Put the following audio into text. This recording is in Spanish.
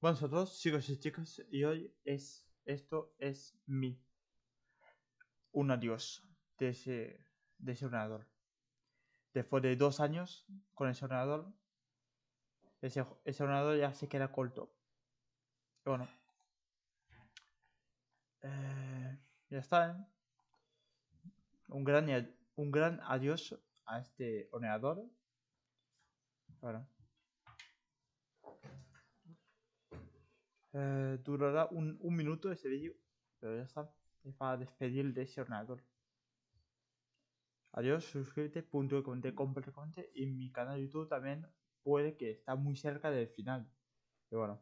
Bueno, a todos, chicos y chicas, y hoy es esto es mi un adiós de ese, de ese ordenador. Después de dos años con ese ordenador, ese, ese ordenador ya se queda corto. Bueno, eh, ya está. ¿eh? Un gran un gran adiós a este ordenador. Bueno. Eh, durará un, un minuto este vídeo, pero ya está. Es para despedir de ese ordenador. Adiós, suscríbete, punto comente, comparte, y mi canal de YouTube también puede que está muy cerca del final. Y bueno.